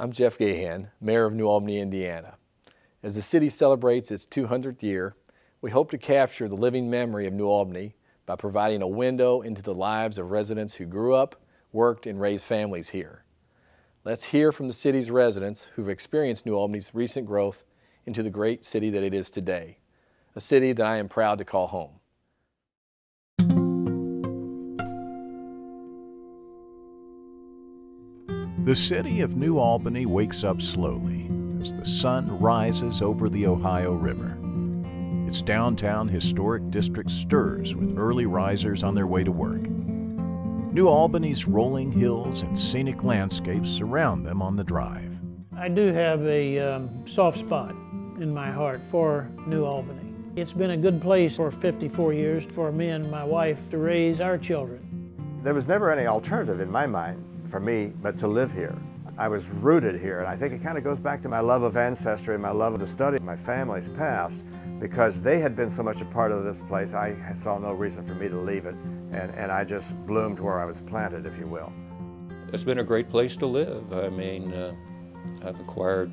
I'm Jeff Gahan, Mayor of New Albany, Indiana. As the city celebrates its 200th year, we hope to capture the living memory of New Albany by providing a window into the lives of residents who grew up, worked, and raised families here. Let's hear from the city's residents who've experienced New Albany's recent growth into the great city that it is today, a city that I am proud to call home. The city of New Albany wakes up slowly as the sun rises over the Ohio River. Its downtown historic district stirs with early risers on their way to work. New Albany's rolling hills and scenic landscapes surround them on the drive. I do have a um, soft spot in my heart for New Albany. It's been a good place for 54 years for me and my wife to raise our children. There was never any alternative in my mind for me but to live here. I was rooted here, and I think it kind of goes back to my love of ancestry and my love of the study of my family's past. Because they had been so much a part of this place, I saw no reason for me to leave it, and, and I just bloomed where I was planted, if you will. It's been a great place to live. I mean, uh, I've acquired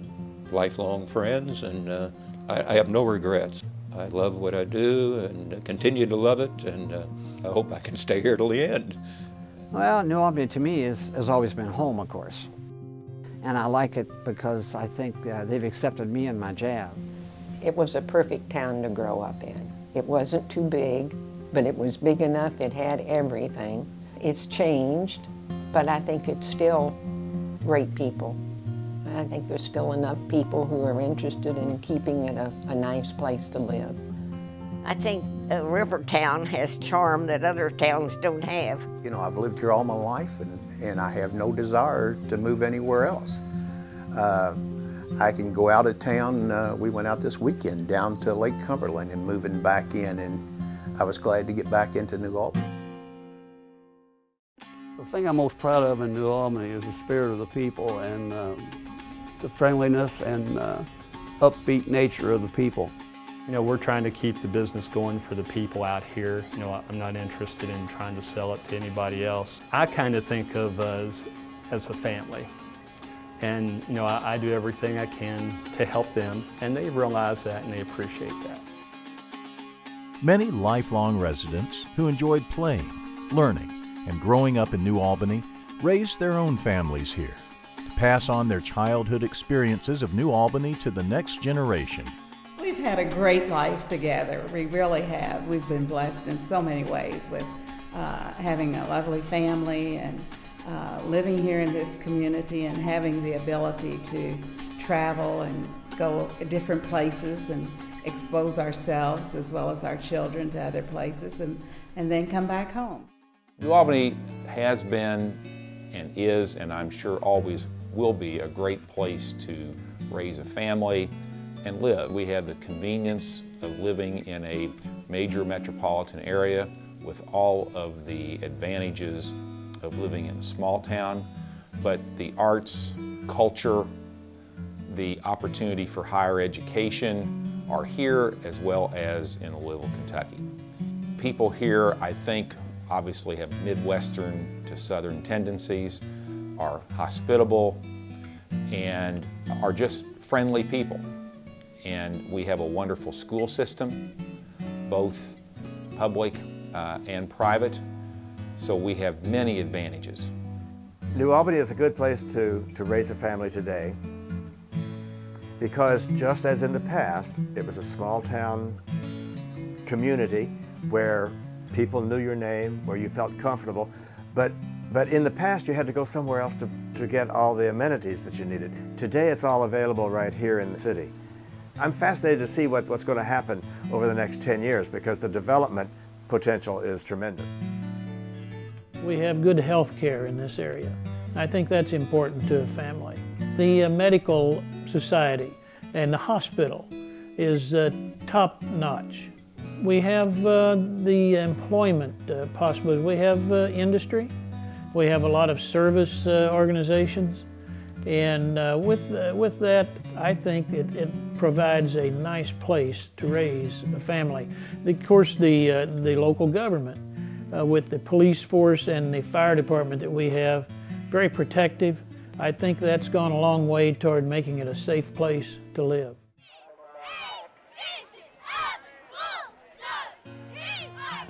lifelong friends, and uh, I, I, have no regrets. I love what I do and continue to love it, and uh, I hope I can stay here till the end. Well, New Albany to me is, has always been home, of course. And I like it because I think uh, they've accepted me and my jab. It was a perfect town to grow up in. It wasn't too big, but it was big enough, it had everything. It's changed, but I think it's still great people. I think there's still enough people who are interested in keeping it a, a nice place to live. I think a river town has charm that other towns don't have. You know, I've lived here all my life and, and I have no desire to move anywhere else. Uh, I can go out of town. Uh, we went out this weekend down to Lake Cumberland and moving back in, and I was glad to get back into New Albany. The thing I'm most proud of in New Albany is the spirit of the people and uh, the friendliness and uh, upbeat nature of the people. You know, we're trying to keep the business going for the people out here. You know, I'm not interested in trying to sell it to anybody else. I kind of think of us as a family. And, you know, I, I do everything I can to help them, and they realize that and they appreciate that. Many lifelong residents who enjoyed playing, learning, and growing up in New Albany raised their own families here to pass on their childhood experiences of New Albany to the next generation. Had a great life together. We really have. We've been blessed in so many ways with uh, having a lovely family and uh, living here in this community and having the ability to travel and go different places and expose ourselves as well as our children to other places and, and then come back home. New Albany has been and is and I'm sure always will be a great place to raise a family and live. We have the convenience of living in a major metropolitan area with all of the advantages of living in a small town, but the arts, culture, the opportunity for higher education are here as well as in Louisville, Kentucky. People here, I think, obviously have Midwestern to Southern tendencies, are hospitable, and are just friendly people. And we have a wonderful school system, both public uh, and private, so we have many advantages. New Albany is a good place to, to raise a family today because just as in the past, it was a small town community where people knew your name, where you felt comfortable, but, but in the past you had to go somewhere else to, to get all the amenities that you needed. Today it's all available right here in the city. I'm fascinated to see what, what's going to happen over the next 10 years because the development potential is tremendous. We have good health care in this area. I think that's important to a family. The uh, medical society and the hospital is uh, top notch. We have uh, the employment uh, possibilities. We have uh, industry. We have a lot of service uh, organizations. And with, with that, I think it, it, provides a nice place to raise a family. Of course, the, the local government uh, with the police force and the fire department that we have. Very protective. I think that's gone a long way toward making it a safe place to live.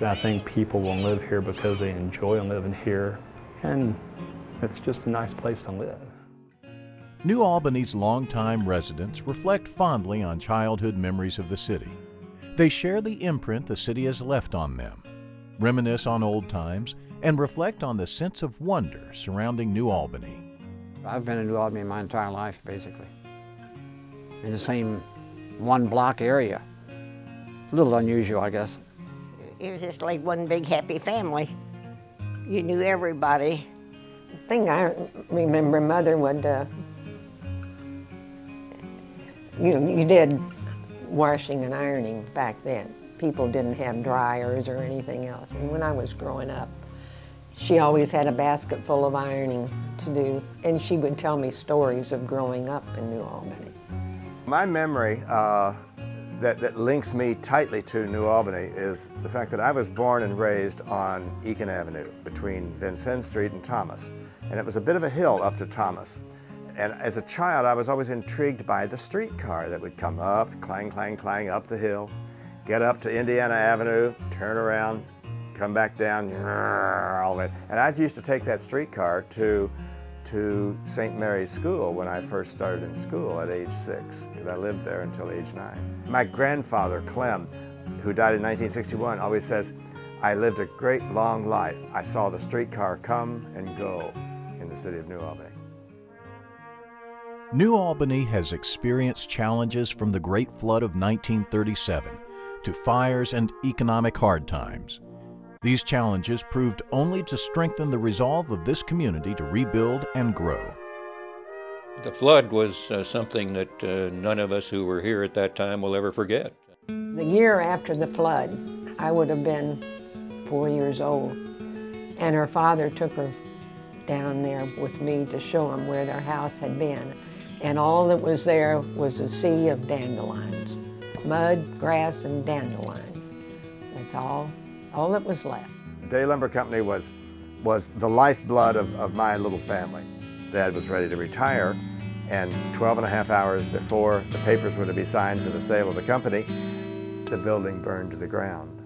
I think people will live here because they enjoy living here, and it's just a nice place to live. New Albany's longtime residents reflect fondly on childhood memories of the city. They share the imprint the city has left on them, reminisce on old times, and reflect on the sense of wonder surrounding New Albany. I've been in New Albany my entire life, basically, in the same one block area. A little unusual, I guess. It was just like one big happy family. You knew everybody. The thing I remember, Mother would, uh, you know, you did washing and ironing back then. People didn't have dryers or anything else. And when I was growing up, she always had a basket full of ironing to do, and she would tell me stories of growing up in New Albany. My memory uh, that, that links me tightly to New Albany is the fact that I was born and raised on Ekin Avenue between Vincennes Street and Thomas. And it was a bit of a hill up to Thomas. And as a child, I was always intrigued by the streetcar that would come up, clang, clang, clang, up the hill, get up to Indiana Avenue, turn around, come back down, all that. And I used to take that streetcar to to St. Mary's School when I first started in school at age six, because I lived there until age nine. My grandfather, Clem, who died in 1961, always says, I lived a great long life. I saw the streetcar come and go in the city of New Albany. New Albany has experienced challenges from the Great Flood of 1937 to fires and economic hard times. These challenges proved only to strengthen the resolve of this community to rebuild and grow. The flood was uh, something that uh, none of us who were here at that time will ever forget. The year after the flood, I would have been four years old, and her father took her down there with me to show him where their house had been. And all that was there was a sea of dandelions, mud, grass, and dandelions. That's all all that was left. Day Lumber Company was, was the lifeblood of, of my little family. Dad was ready to retire, and 12 and a half hours before the papers were to be signed for the sale of the company, the building burned to the ground.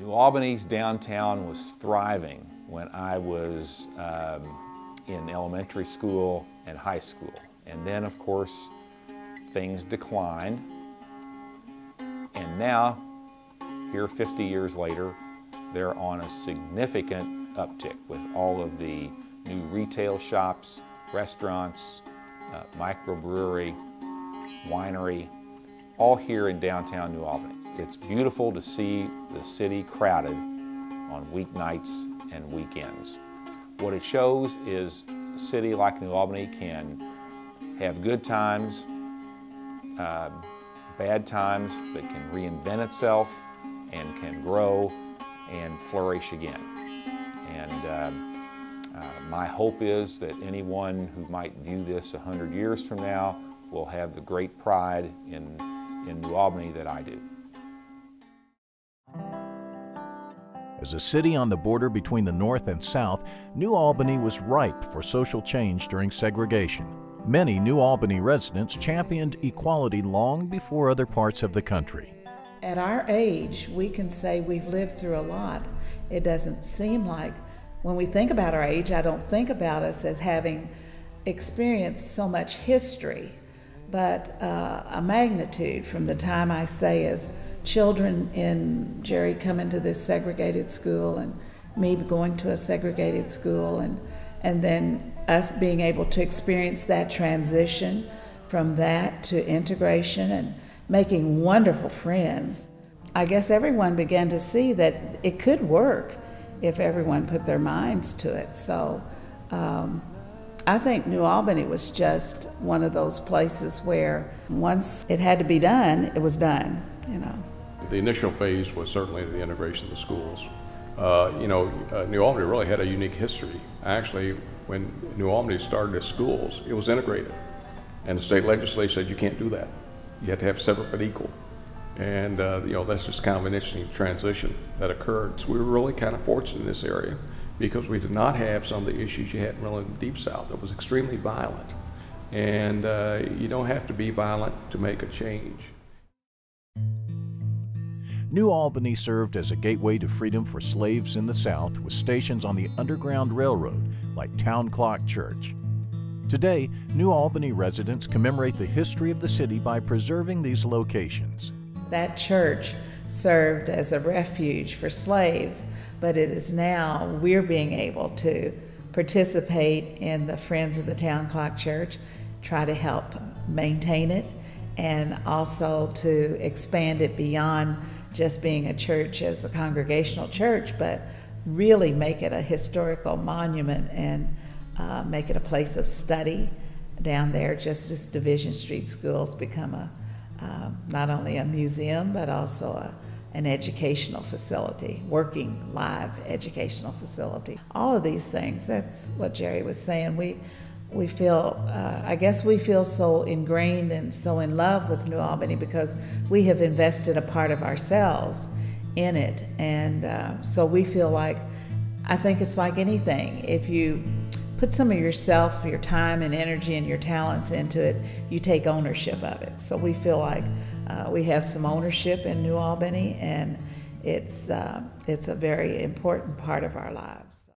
New Albany's downtown was thriving when I was um, in elementary school and high school. And then, of course, things declined. And now here 50 years later, they're on a significant uptick with all of the new retail shops, restaurants, uh, microbrewery, winery, all here in downtown New Albany. It's beautiful to see the city crowded on weeknights and weekends. What it shows is a city like New Albany can have good times, uh, bad times, but can reinvent itself and can grow and flourish again. And uh, uh, my hope is that anyone who might view this 100 years from now will have the great pride in, in New Albany that I do. As a city on the border between the North and South, New Albany was ripe for social change during segregation. Many New Albany residents championed equality long before other parts of the country at our age, we can say we've lived through a lot. It doesn't seem like, when we think about our age, I don't think about us as having experienced so much history, but uh, a magnitude from the time I say as children in Jerry coming to this segregated school and me going to a segregated school and and then us being able to experience that transition from that to integration and making wonderful friends. I guess everyone began to see that it could work if everyone put their minds to it. So um, I think New Albany was just one of those places where once it had to be done, it was done, you know. The initial phase was certainly the integration of the schools. Uh, you know, uh, New Albany really had a unique history. Actually, when New Albany started its schools, it was integrated. And the state legislature said you can't do that. You have to have separate but equal. And, uh, you know, that's just kind of an interesting transition that occurred. So we were really kind of fortunate in this area. because we did not have some of the issues you had in the Deep South. It was extremely violent. And uh, you don't have to be violent to make a change. New Albany served as a gateway to freedom for slaves in the South with stations on the Underground Railroad like Town Clock Church. Today, New Albany residents commemorate the history of the city by preserving these locations. That church served as a refuge for slaves, but it is now we're being able to participate in the Friends of the Town Clock Church, try to help maintain it, and also to expand it beyond just being a church as a congregational church, but really make it a historical monument and uh, make it a place of study down there, just as Division Street Schools become a uh, not only a museum but also a, an educational facility, working live educational facility. All of these things. That's what Jerry was saying. We we feel, uh, I guess we feel so ingrained and so in love with New Albany because we have invested a part of ourselves in it. And uh, so we feel like, I think it's like anything. If you put some of yourself, your time and energy and your talents into it, you take ownership of it. So we feel like uh, we have some ownership in New Albany and it's, uh, it's a very important part of our lives.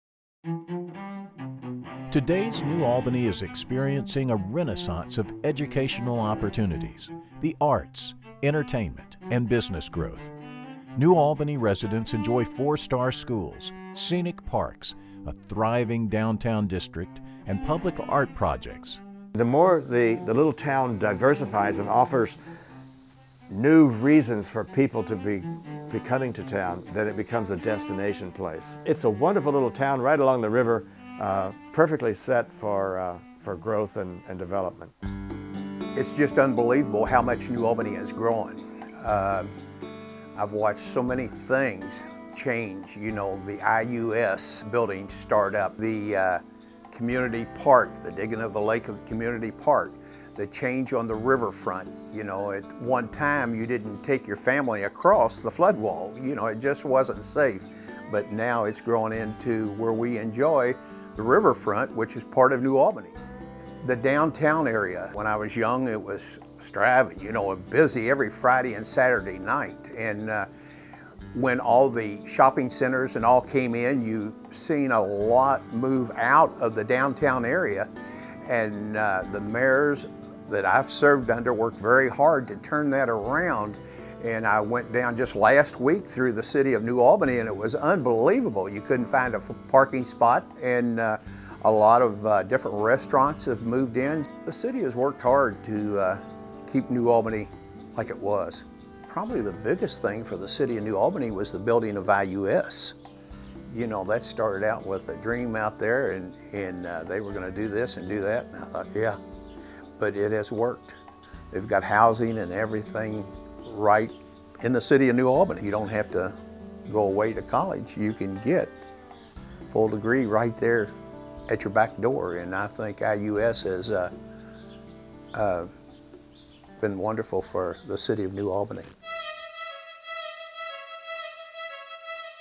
Today's New Albany is experiencing a renaissance of educational opportunities, the arts, entertainment, and business growth. New Albany residents enjoy four star schools, scenic parks, a thriving downtown district, and public art projects. The more the, the little town diversifies and offers new reasons for people to be, be coming to town, then it becomes a destination place. It's a wonderful little town right along the river uh, perfectly set for, uh, for growth and, and development. It's just unbelievable how much New Albany has grown. Uh, I've watched so many things change. You know, the IUS building start up, the uh, community park, the digging of the lake of community park, the change on the riverfront. You know, at one time you didn't take your family across the flood wall. You know, it just wasn't safe. But now it's grown into where we enjoy the riverfront, which is part of New Albany. The downtown area, when I was young, it was striving, you know, busy every Friday and Saturday night. And uh, when all the shopping centers and all came in, you seen a lot move out of the downtown area. And uh, the mayors that I've served under worked very hard to turn that around. And I went down just last week through the city of New Albany and it was unbelievable. You couldn't find a parking spot and uh, a lot of uh, different restaurants have moved in. The city has worked hard to uh, keep New Albany like it was. Probably the biggest thing for the city of New Albany was the building of IUS. You know, that started out with a dream out there and, and uh, they were going to do this and do that. And I thought, yeah, but it has worked. They've got housing and everything right in the city of New Albany. You don't have to go away to college. You can get full degree right there at your back door. And I think IUS has uh, uh, been wonderful for the city of New Albany.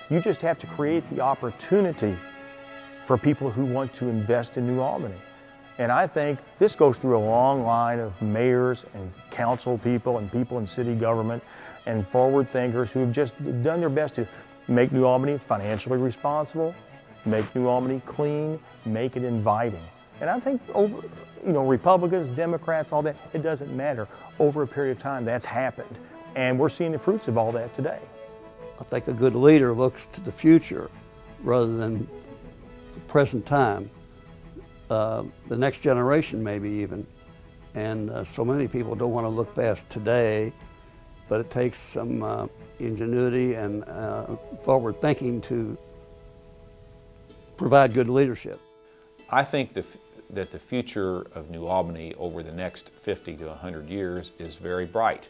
You just have to create the opportunity for people who want to invest in New Albany. And I think this goes through a long line of mayors and council people and people in city government and forward thinkers who have just done their best to make New Albany financially responsible, make New Albany clean, make it inviting. And I think over, you know, Republicans, Democrats, all that, it doesn't matter. Over a period of time, that's happened. And we're seeing the fruits of all that today. I think a good leader looks to the future rather than the present time uh, the next generation maybe even. And uh, so many people don't want to look past today, but it takes some uh, ingenuity and uh, forward thinking to provide good leadership. I think the that the future of New Albany over the next 50 to 100 years is very bright.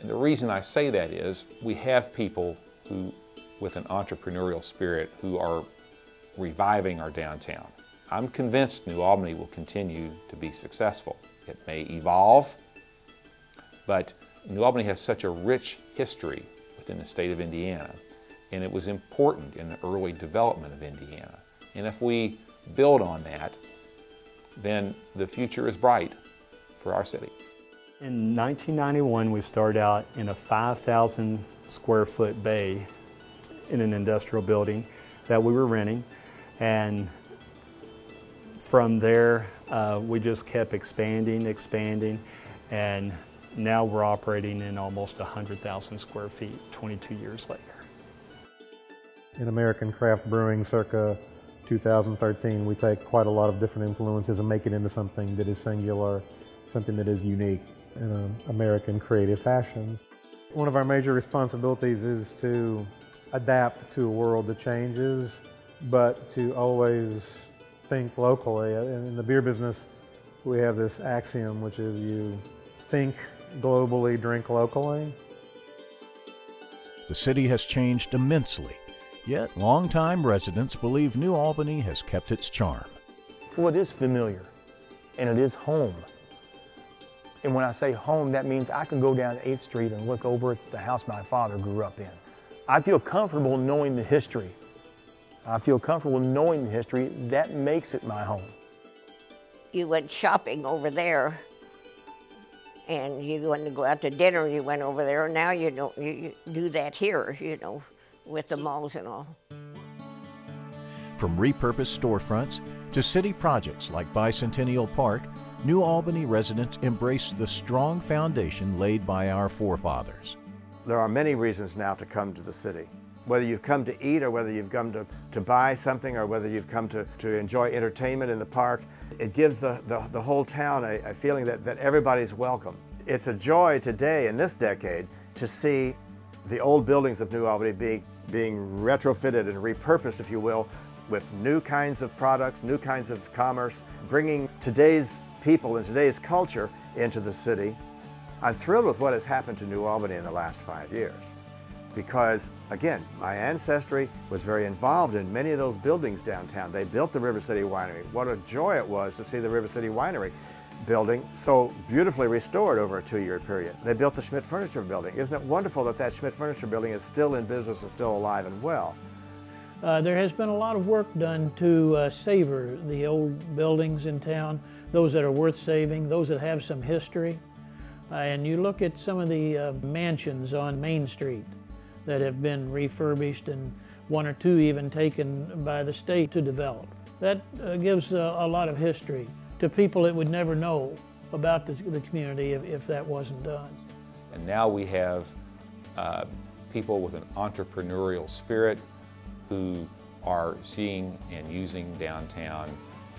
And the reason I say that is we have people who, with an entrepreneurial spirit, who are reviving our downtown. I'm convinced New Albany will continue to be successful. It may evolve, but New Albany has such a rich history within the state of Indiana. and it was important in the early development of Indiana. And if we build on that, then the future is bright for our city. In 1991, we started out in a 5,000 square foot bay in an industrial building that we were renting. And from there, uh, we just kept expanding, expanding, and now we're operating in almost 100,000 square feet 22 years later. In American craft brewing circa 2013, we take quite a lot of different influences and make it into something that is singular, something that is unique in um, American creative fashions. One of our major responsibilities is to adapt to a world that changes, but to always think locally. Uh, in the beer business, we have this axiom, which is you think globally, drink locally. The city has changed immensely, yet longtime residents believe New Albany has kept its charm. Well, it is familiar, and it is home. And when I say home, that means I can go down 8th Street and look over at the house my father grew up in. I feel comfortable knowing the history. I feel comfortable knowing the history. That makes it my home. You went shopping over there and you wanted to go out to dinner, you went over there. And now you don't you, you do that here, you know, with the malls and all. From repurposed storefronts to city projects like Bicentennial Park, New Albany residents embrace the strong foundation laid by our forefathers. There are many reasons now to come to the city. Whether you've come to eat or whether you've come to, to buy something or whether you've come to, to enjoy entertainment in the park, it gives the, the, the whole town a, a feeling that, that everybody's welcome. It's a joy today in this decade to see the old buildings of New Albany being, being retrofitted and repurposed, if you will, with new kinds of products, new kinds of commerce, bringing today's people and today's culture into the city. I'm thrilled with what has happened to New Albany in the last five years because, again, my ancestry was very involved in many of those buildings downtown. They built the River City Winery. What a joy it was to see the River City Winery building so beautifully restored over a two-year period. They built the Schmidt Furniture Building. Isn't it wonderful that that Schmidt Furniture Building is still in business and still alive and well? Uh, there has been a lot of work done to uh, savor the old buildings in town, those that are worth saving, those that have some history. Uh, and you look at some of the uh, mansions on Main Street that have been refurbished and one or two even taken by the state to develop. That uh, gives uh, a lot of history to people that would never know about the, the community if, if, that wasn't done. And now we have uh, people with an entrepreneurial spirit who are seeing and using downtown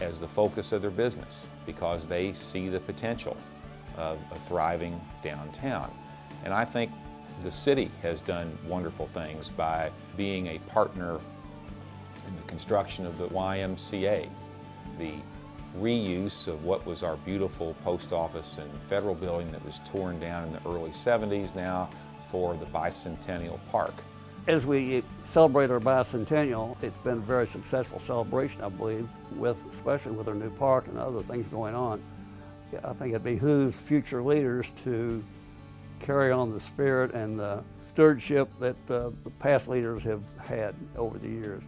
as the focus of their business because they see the potential of a thriving downtown. And I think the city has done wonderful things by being a partner in the construction of the YMCA, the reuse of what was our beautiful post office and federal building that was torn down in the early 70s now for the Bicentennial Park. As we celebrate our bicentennial, it's been a very successful celebration, I believe, with especially with our new park and other things going on. I think it behooves future leaders to carry on the spirit and the stewardship that uh, the past leaders have had over the years.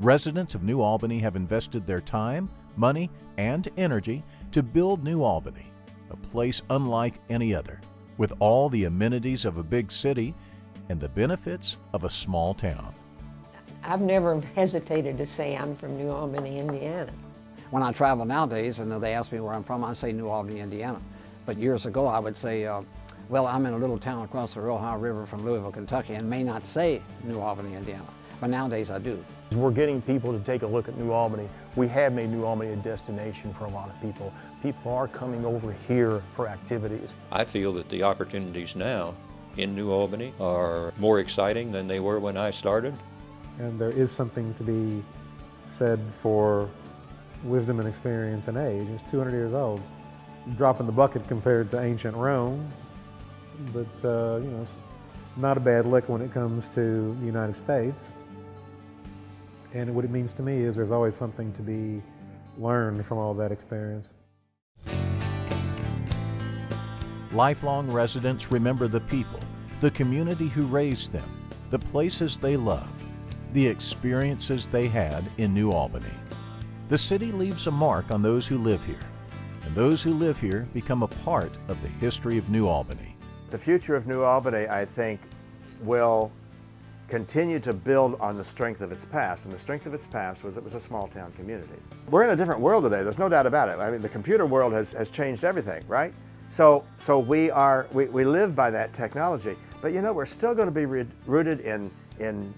Residents of New Albany have invested their time, money, and energy to build New Albany, a place unlike any other, with all the amenities of a big city and the benefits of a small town. I've never hesitated to say I'm from New Albany, Indiana. When I travel nowadays and they ask me where I'm from, I say New Albany, Indiana. But years ago I would say, uh, well, I'm in a little town across the Ohio River from Louisville, Kentucky, and may not say New Albany, Indiana. But nowadays I do. We're getting people to take a look at New Albany. We have made New Albany a destination for a lot of people. People are coming over here for activities. I feel that the opportunities now in New Albany are more exciting than they were when I started. And there is something to be said for wisdom and experience and age. It's 200 years old. Dropping the bucket compared to ancient Rome, but uh, you know, it's not a bad lick when it comes to the United States. And what it means to me is there's always something to be learned from all that experience. Lifelong residents remember the people, the community who raised them, the places they love, the experiences they had in New Albany. The city leaves a mark on those who live here, and those who live here become a part of the history of New Albany. The future of New Albany, I think, will continue to build on the strength of its past. And the strength of its past was it was a small town community. We're in a different world today, there's no doubt about it. I mean, the computer world has, has changed everything, right? So, so we, are, we, we live by that technology. But you know, we're still going to be rooted in, in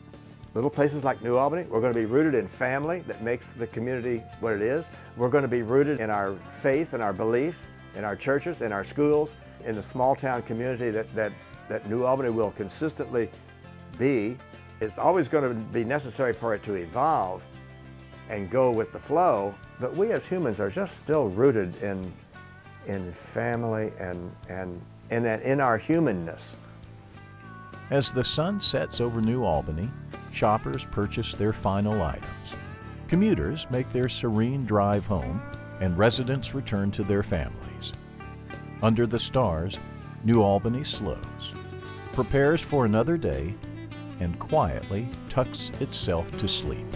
little places like New Albany. We're going to be rooted in family that makes the community what it is. We're going to be rooted in our faith and our belief, in our churches, in our schools, in the small town community that, that, that New Albany will consistently be. It's always going to be necessary for it to evolve and go with the flow, but we as humans are just still rooted in, in family and, and, and in our humanness. As the sun sets over New Albany, shoppers purchase their final items. Commuters make their serene drive home, and residents return to their families. Under the stars, New Albany slows, prepares for another day, and quietly tucks itself to sleep.